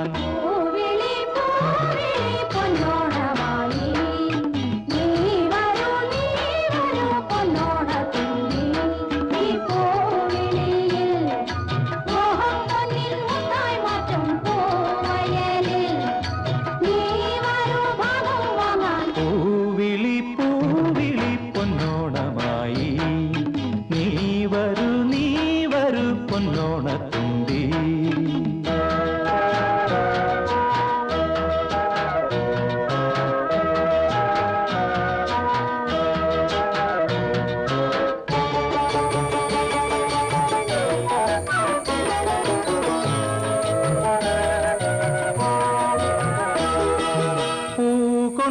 நான்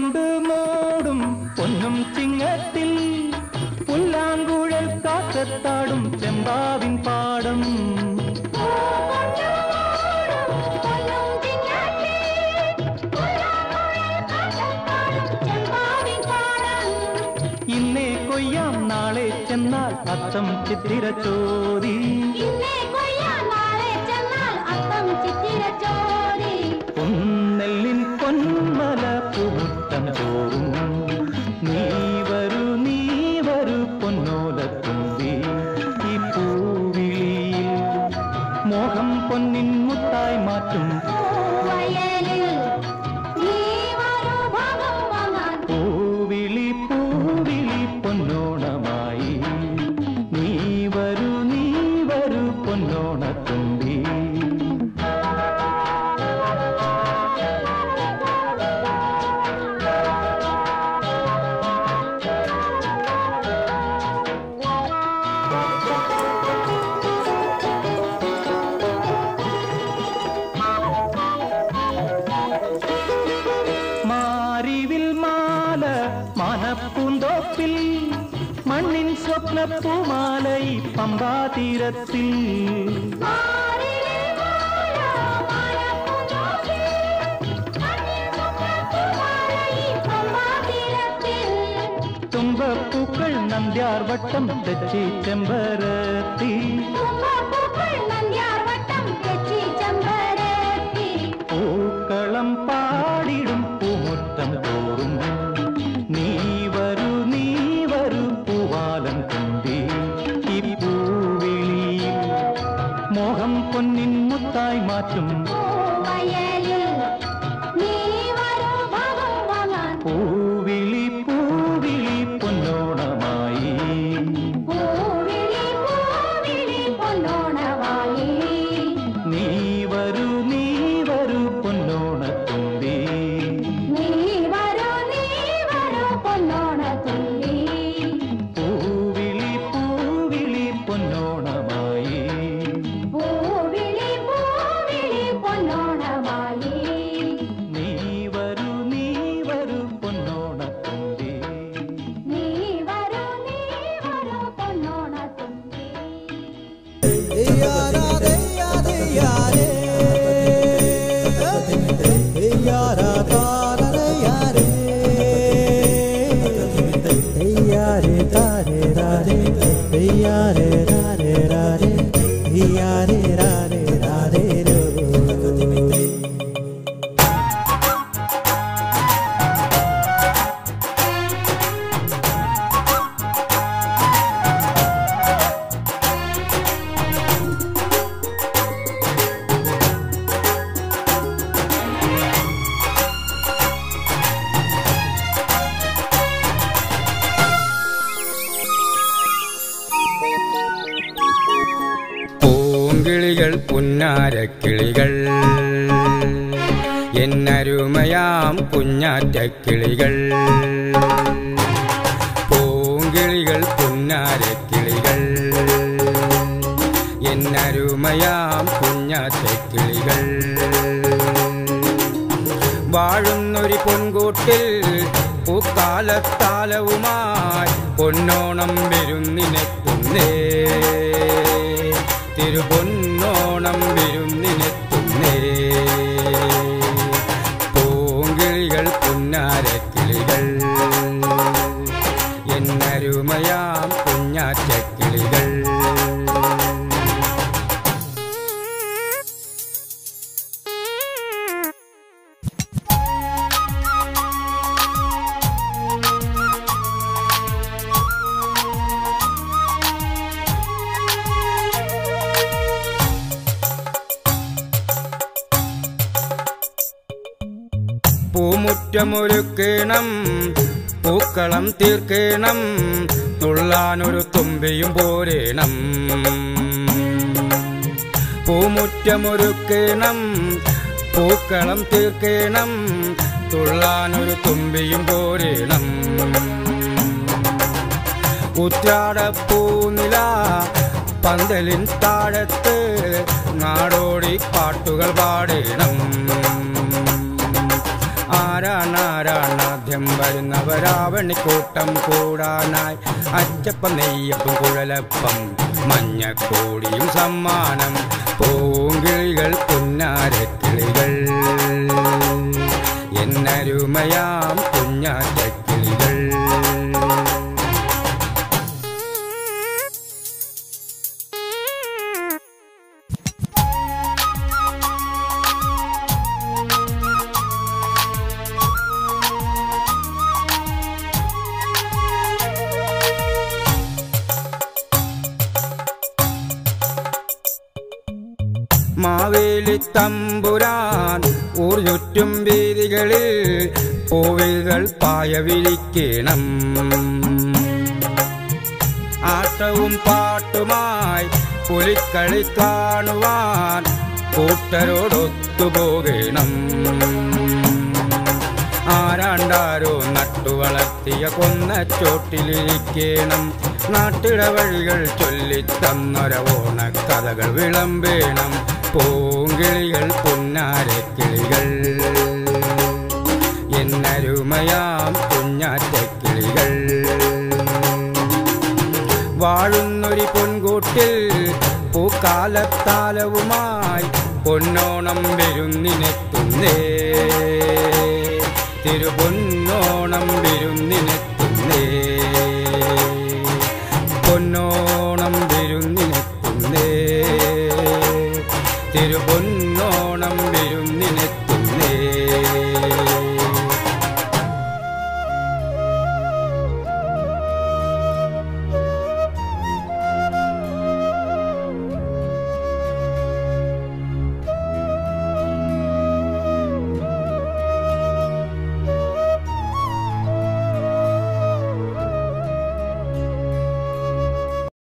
கொண்டு மூடும் பொன்னும் சிங்கத்தில் புல்லாங்குழல் காக்கத்தாடும் செம்பாவின் பாடம். இன்னே கொய்யாம் நாளே சென்னால் அத்தம் சித்திர சோதி. சொப்ன பூமாலை பம்பா தீரத்தில் தும்ப பூக்கள் நந்தியார் வட்டம் தச்சி செம்பரத்தில். പൂവിളി പൂവിളി പൊന്നോണമായി. നീ വരൂ നീ വരൂ പൊന്നോണത്തുമ്പി. പൂവിളി പൂവിളി പൊന്നോണമായി പൂങ്കിളികൾ പുന്നാരക്കിളികൾ. എന്നരുമയാം കുഞ്ഞാറ്റക്കിളികൾ പൂങ്കിളികൾ പുന്നാരക്കിളികൾ. എന്നരുമയാം കുഞ്ഞാറ്റക്കിളികൾ വാഴുന്നൊരു പൊൻകൂട്ടിൽ പൂക്കാലത്താലവുമായി പൊന്നോണം വരുന്നിനെത്തുന്നേ തിരുപൊന്നോണം വരുന്നിനെത്തുന്നേ പൂമുറ്റമൊരുക്കണം പൂക്കളം തീർക്കണം തുള്ളാനൊരു തുമ്പിയും പോരേണം. പൂമുറ്റമൊരുക്കണം പൂക്കളം തീർക്കണം തുള്ളാനൊരു തുമ്പിയും പോരേണം. ഉത്രാടപ്പൂനില പന്തലിൻ താഴത്ത് നാടോടി പാട്ടുകൾ പാടേണം. ആരാണാരാണാദ്യം വരുന്നവരാവണിക്കൂട്ടം കൂടാനായി. അച്ചപ്പം നെയ്യപ്പം കുഴലപ്പം മഞ്ഞക്കോടിയും സമ്മാനം പൂങ്കിളികൾ പുന്നാരക്കിളികൾ. എന്നരുമയാം കുഞ്ഞാറ്റക്കിളികൾ മാവേലി തമ്പുരാൻ. ഊർ ചുറ്റും വീതികളിൽ പൂവികൾ പായ വിരിക്കണം ആട്ടവും പാട്ടുമായി പുലിക്കളി കാണുവാൻ കൂട്ടരോടൊത്തുപോകണം ആരാണ്ടാരോ നട്ടുവളർത്തിയ കൊന്ന ചോട്ടിലിരിക്കണം. നാട്ടിട വഴികൾ ചൊല്ലിത്തന്നൊര ഓണക്കഥകൾ വിളമ്പേണം. പൂങ്കിളികൾ പുന്നാരക്കിളികൾ എന്നരുമയാം കുഞ്ഞാറ്റക്കിളികൾ വാഴുന്നൊരു പൊൻകൂട്ടിൽ പൂക്കാലത്താലവുമായി പൊന്നോണം വരുന്നിനെത്തുന്നേ. തിരുപൊന്ന